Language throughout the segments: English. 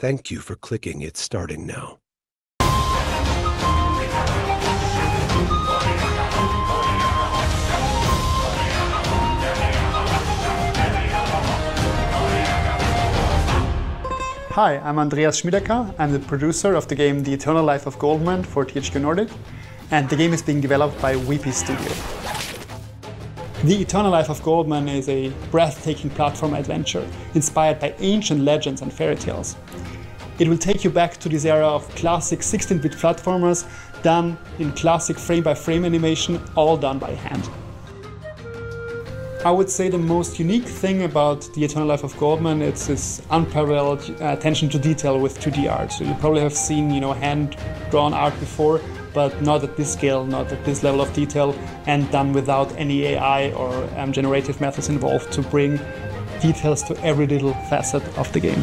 Thank you for clicking It's Starting Now. Hi, I'm Andreas Schmiedecker. I'm the producer of the game The Eternal Life of Goldman for THQ Nordic, and the game is being developed by Weappy Studio. The Eternal Life of Goldman is a breathtaking platform adventure inspired by ancient legends and fairy tales. It will take you back to this era of classic 16-bit platformers done in classic frame-by-frame animation, all done by hand. I would say the most unique thing about The Eternal Life of Goldman is this unparalleled uh, attention to detail with 2D art. So you probably have seen, you know, hand-drawn art before, but not at this scale, not at this level of detail, and done without any AI or um, generative methods involved to bring details to every little facet of the game.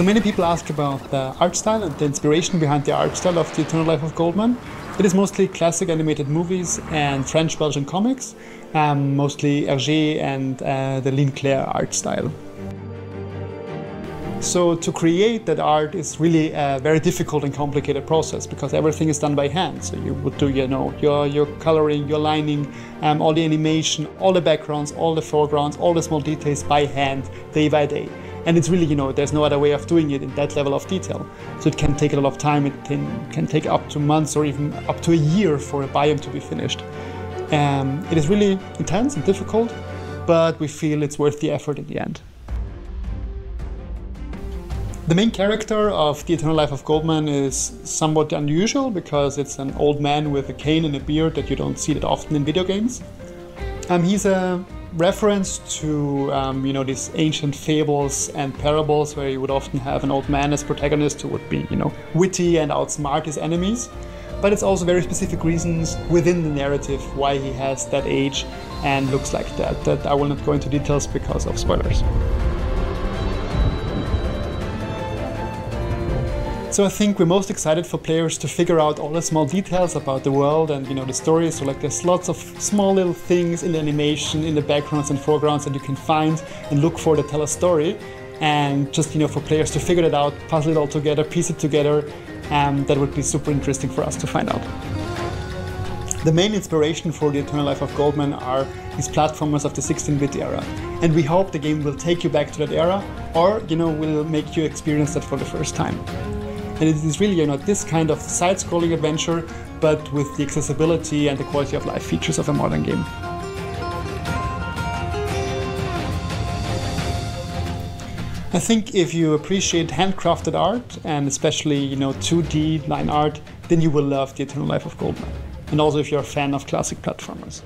So many people ask about the art style and the inspiration behind the art style of The Eternal Life of Goldman. It is mostly classic animated movies and French-Belgian comics, um, mostly Hergé and uh, the Ligne Claire art style. So to create that art is really a very difficult and complicated process because everything is done by hand. So you would do, you know, your, your coloring, your lining, um, all the animation, all the backgrounds, all the foregrounds, all the small details by hand, day by day. And it's really, you know, there's no other way of doing it in that level of detail. So it can take a lot of time. It can, can take up to months or even up to a year for a biome to be finished. Um, it is really intense and difficult, but we feel it's worth the effort in the end. The main character of The Eternal Life of Goldman is somewhat unusual because it's an old man with a cane and a beard that you don't see that often in video games. Um, he's a reference to um, you know these ancient fables and parables where you would often have an old man as protagonist who would be you know witty and outsmart his enemies but it's also very specific reasons within the narrative why he has that age and looks like that that I will not go into details because of spoilers. So I think we're most excited for players to figure out all the small details about the world and you know the story. So like there's lots of small little things in the animation, in the backgrounds and foregrounds that you can find and look for to tell a story. And just you know for players to figure it out, puzzle it all together, piece it together, um, that would be super interesting for us to find out. The main inspiration for the Eternal Life of Goldman are these platformers of the 16-bit era. And we hope the game will take you back to that era or, you know, will make you experience that for the first time. And it is really you know, this kind of side-scrolling adventure, but with the accessibility and the quality of life features of a modern game. I think if you appreciate handcrafted art, and especially you know 2D line art, then you will love The Eternal Life of Goldman. And also if you're a fan of classic platformers.